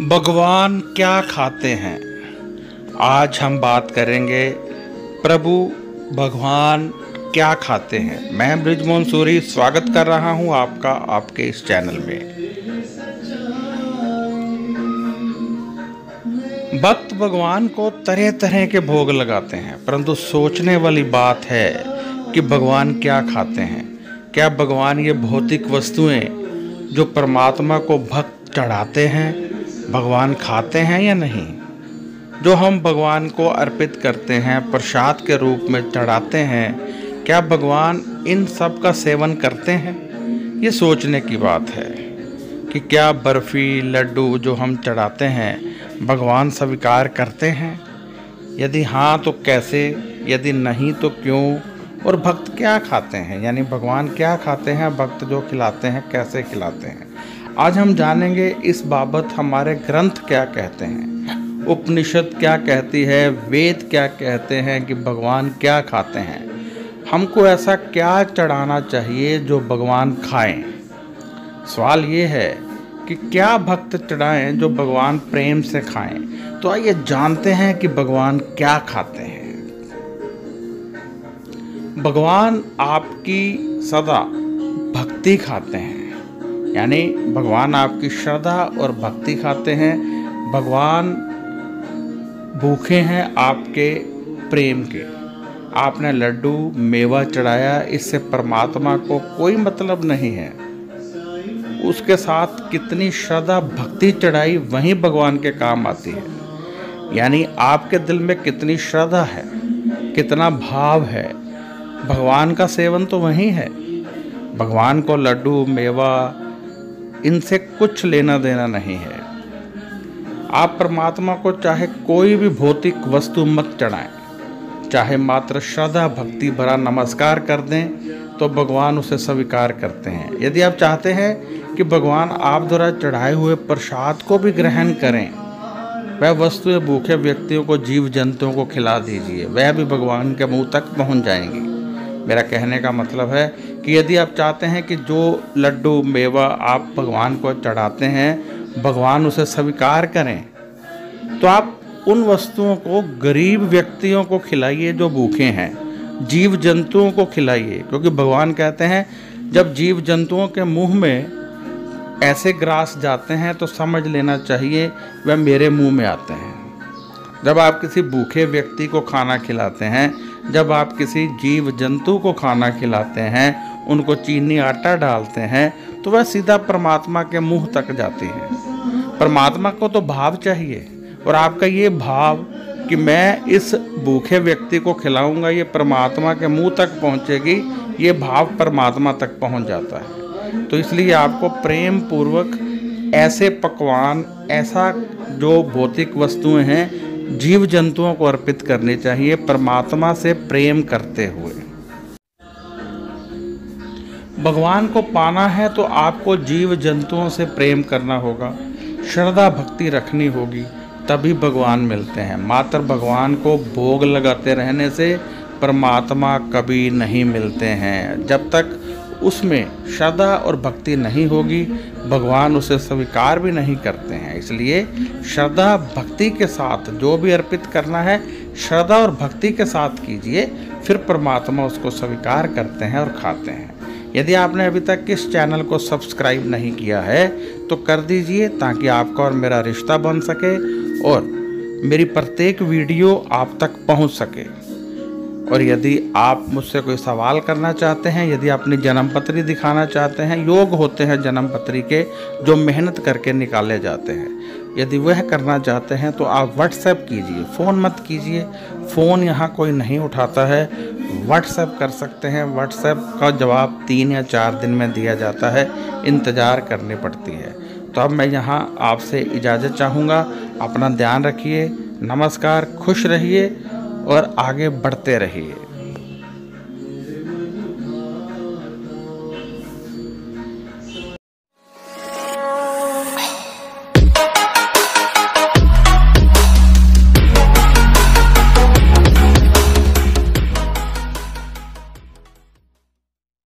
भगवान क्या खाते हैं? आज हम बात करेंगे, प्रभु भगवान क्या खाते हैं? मैं ब्रिजमोहन सूरी स्वागत कर रहा हूँ आपका, आपके इस चैनल में। भक्त भगवान को तरह तरह के भोग लगाते हैं, परंतु सोचने वाली बात है कि भगवान क्या खाते हैं। क्या भगवान ये भौतिक वस्तुएँ जो परमात्मा को भक्त चढ़ाते हैं भगवान खाते हैं या नहीं? जो हम भगवान को अर्पित करते हैं, प्रसाद के रूप में चढ़ाते हैं, क्या भगवान इन सब का सेवन करते हैं? ये सोचने की बात है कि क्या बर्फ़ी, लड्डू जो हम चढ़ाते हैं, भगवान स्वीकार करते हैं? यदि हाँ तो कैसे? यदि नहीं तो क्यों? और भक्त क्या खाते हैं? यानी भगवान क्या खाते हैं? भक्त जो खिलाते हैं, कैसे खिलाते हैं? आज हम जानेंगे इस बाबत हमारे ग्रंथ क्या कहते हैं, उपनिषद क्या कहती है, वेद क्या कहते हैं कि भगवान क्या खाते हैं। हमको ऐसा क्या चढ़ाना चाहिए जो भगवान खाएँ? सवाल ये है कि क्या भक्त चढ़ाएँ जो भगवान प्रेम से खाएँ? तो आइए जानते हैं कि भगवान क्या खाते हैं। भगवान आपकी सदा भक्ति खाते हैं। यानी भगवान आपकी श्रद्धा और भक्ति खाते हैं। भगवान भूखे हैं आपके प्रेम के। आपने लड्डू, मेवा चढ़ाया, इससे परमात्मा को कोई मतलब नहीं है। उसके साथ कितनी श्रद्धा, भक्ति चढ़ाई, वहीं भगवान के काम आती है। यानी आपके दिल में कितनी श्रद्धा है, कितना भाव है। भगवान का सेवन तो वहीं है। भगवान को लड्डू, मेवा इनसे कुछ लेना देना नहीं है। आप परमात्मा को चाहे कोई भी भौतिक वस्तु मत चढ़ाएँ। चाहे मात्र श्रद्धा, भक्ति भरा नमस्कार कर दें तो भगवान उसे स्वीकार करते हैं। यदि आप चाहते हैं कि भगवान आप द्वारा चढ़ाए हुए प्रसाद को भी ग्रहण करें, वह वस्तुएँ भूखे व्यक्तियों को जीव जंतुओं को खिला दीजिए। वह भी भगवान के मुँह तक पहुँच जाएँगी। मेरा कहने का मतलब है कि यदि आप चाहते हैं कि जो लड्डू, मेवा आप भगवान को चढ़ाते हैं, भगवान उसे स्वीकार करें तो आप उन वस्तुओं को, गरीब व्यक्तियों को खिलाइए जो भूखे हैं जीव जंतुओं को खिलाइए। क्योंकि भगवान कहते हैं, जब जीव जंतुओं के मुँह में ऐसे ग्रास जाते हैं तो समझ लेना चाहिए, वह मेरे मुँह में आते हैं। जब आप किसी भूखे व्यक्ति को खाना खिलाते हैं, जब आप किसी जीव जंतु को खाना खिलाते हैं उनको चीनी आटा डालते हैं तो वह सीधा परमात्मा के मुँह तक जाती है। परमात्मा को तो भाव चाहिए, और आपका ये भाव कि मैं इस भूखे व्यक्ति को खिलाऊँगा, ये परमात्मा के मुँह तक पहुंचेगी, ये भाव परमात्मा तक पहुँच जाता है। तो इसलिए आपको प्रेम पूर्वक ऐसे पकवान, ऐसा जो भौतिक वस्तुएँ हैं जीव जंतुओं को अर्पित करनी चाहिए, परमात्मा से प्रेम करते हुए। भगवान को पाना है तो आपको जीव जंतुओं से प्रेम करना होगा, श्रद्धा भक्ति रखनी होगी, तभी भगवान मिलते हैं। मात्र भगवान को भोग लगाते रहने से परमात्मा कभी नहीं मिलते हैं। जब तक उसमें श्रद्धा और भक्ति नहीं होगी, भगवान उसे स्वीकार भी नहीं करते हैं। इसलिए श्रद्धा भक्ति के साथ जो भी अर्पित करना है, श्रद्धा और भक्ति के साथ कीजिए, फिर परमात्मा उसको स्वीकार करते हैं और खाते हैं। यदि आपने अभी तक इस चैनल को सब्सक्राइब नहीं किया है तो कर दीजिए ताकि आपका और मेरा रिश्ता बन सके और मेरी प्रत्येक वीडियो आप तक पहुँच सके। और यदि आप मुझसे कोई सवाल करना चाहते हैं, यदि अपनी जन्म पत्री दिखाना चाहते हैं, योग होते हैं जन्म पत्री के, जो मेहनत करके निकाले जाते हैं, यदि वह करना चाहते हैं तो आप व्हाट्सएप कीजिए, फ़ोन मत कीजिए, फ़ोन यहाँ कोई नहीं उठाता है व्हाट्सएप कर सकते हैं। व्हाट्सएप का जवाब तीन या चार दिन में दिया जाता है। इंतज़ार करनी पड़ती है। तो अब मैं यहाँ आपसे इजाज़त चाहूँगा। अपना ध्यान रखिए। नमस्कार। खुश रहिए और आगे बढ़ते रहिए।